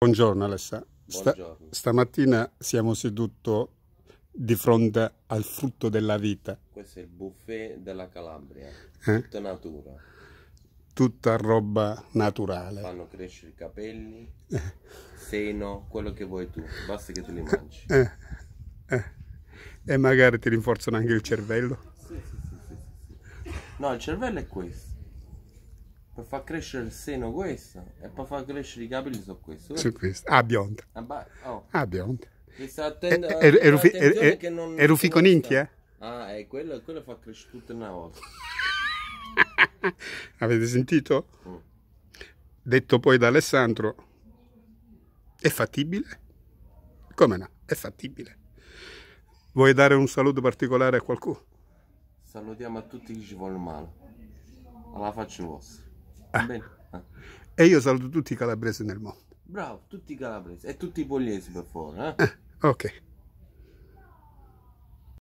Buongiorno Alessa. Sta- Buongiorno. stamattina siamo seduti di fronte al frutto della vita, Questo è il buffet della Calabria, eh? tutta natura. tutta roba naturale. Fanno crescere i capelli, seno, quello che vuoi tu, basta che te li mangi. Eh, eh. E magari ti rinforzano anche il cervello. Sì, sì, sì. No, il cervello è questo. Per far crescere il seno questo e per far crescere i capelli sono questo. Su questo. Ah, bionda. Ah, oh, Ah, bionda. E, attend- e, e, e, rufi- sta- eh? Ah, è quello, quello fa crescere tutto in una volta. Avete sentito? Mm. Detto poi da Alessandro, è fattibile? Come no? È fattibile. Vuoi dare un saluto particolare a qualcuno? Salutiamo a tutti chi ci vuole male. Alla faccia vostra. Bene? Ah. E io saluto tutti i calabresi nel mondo. Bravo, tutti i calabresi e tutti i pugliesi per favore. Eh? Ok.